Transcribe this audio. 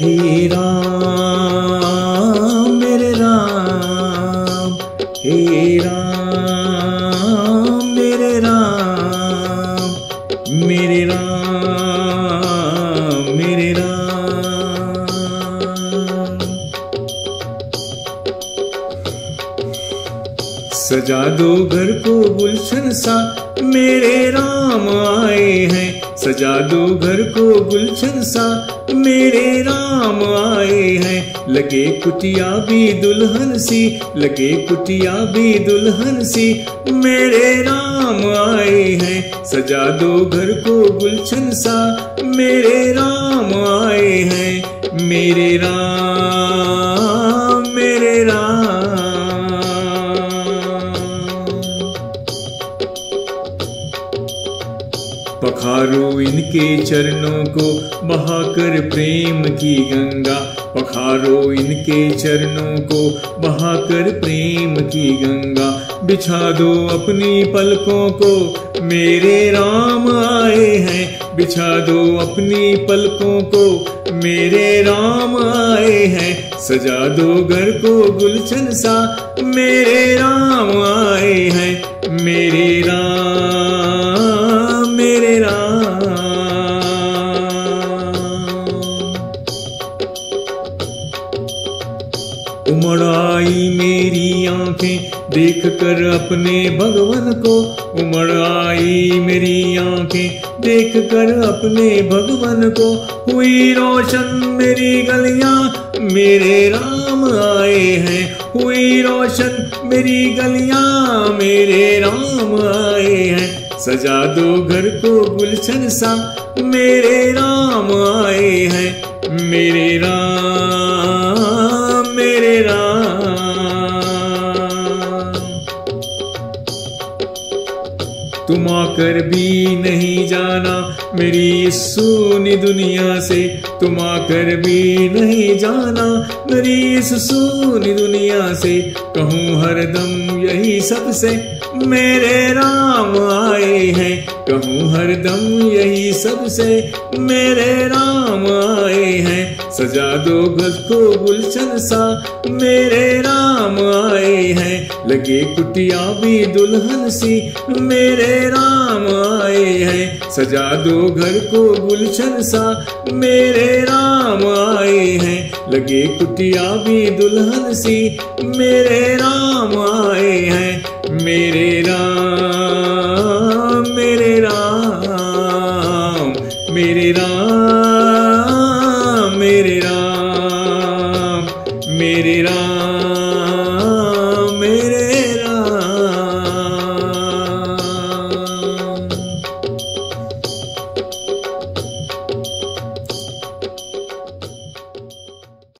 हे राम मेरे राम हे राम मेरे राम मेरे सजा दो घर को गुलशन सा। मेरे राम आए हैं। सजा दो घर को गुलशन सा। मेरे राम आए हैं। लगे कुटिया भी दुल्हन सी। लगे कुटिया भी दुल्हन सी। मेरे राम आए हैं। सजा दो घर को गुलशन सा। मेरे राम आए हैं। मेरे राम पखारो इनके चरणों को बहाकर प्रेम की गंगा। पखारो इनके चरणों को बहाकर प्रेम की गंगा। बिछा दो अपनी पलकों को, मेरे राम आए हैं। बिछा दो अपनी पलकों को, मेरे राम आए हैं। सजा दो घर को गुलशन सा, मेरे राम आए हैं। मेरे राम उमड़ आई मेरी आँखें देख कर अपने भगवन को उमड़ आई मेरी आँखें देख कर अपने भगवन को हुई रोशन मेरी गलियाँ, मेरे राम आए हैं, हुई रोशन मेरी गलियाँ, मेरे राम आए हैं। सजा दो घर को गुलशन सा, मेरे राम आए हैं, मेरे राम तुम आकर भी नहीं जाना मेरी इस सूनी दुनिया से। तुम आकर भी नहीं जाना मेरी इस सूनी दुनिया से। कहूँ हरदम यही सबसे मेरे राम आए हैं। कहूँ हरदम यही सबसे मेरे राम आए हैं। सजा दो घर को गुलशन सा। मेरे राम आए हैं। लगे कुटिया भी दुल्हन सी। मेरे राम आए हैं। सजा दो घर को गुलशन सा। मेरे राम आए हैं। लगे कुटिया भी दुल्हन सी। मेरे राम आए हैं। मेरे राम